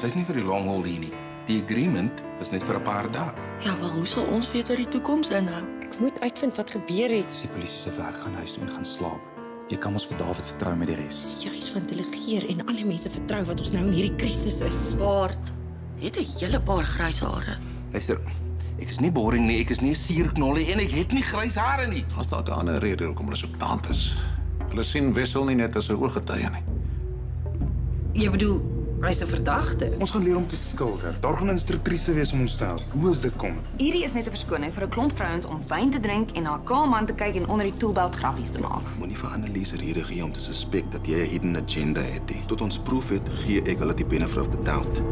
Sy's nie vir die long haul hier nie. Die agreement is net vir 'n paar dae. Ja, wel, hoe sal ons weet wat die toekoms inhou? Ek moet uitvind wat gebeur het. Dis die polisie se werk gaan huis toe en gaan slaap. Jy kan ons vir David vertrou met die res. Juis van delegeer en ander mense vertrou wat ons nou in hierdie krisis is. Bart, het 'n hele paar grys hare. Luister, ek is nie boring nie, ek is nie 'n suurknollie en ek het nie grys hare nie. As daar 'n ander rede hoekom hulle so knaand is. Hulle sien Wessel nie net as 'n ooggetuie nie. Jy bedoel, hy's 'n verdagte. Ons gaan leer om te skilder. Daar gaan 'n instruktrise wees om ons te help. Hoe is dit kom? Hierdie is net 'n verskoning vir 'n klomp vrouens om wyn te drink en na 'n kaal man te kyk en onder die toolbelt grappies te maak. Moenie vir Annelies rede gee om te suspek dat jy 'n hidden agenda het nie. Tot ons proef het, gee ek hulle die benefit of the doubt.